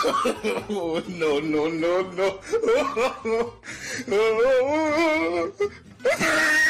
no, no, no, no.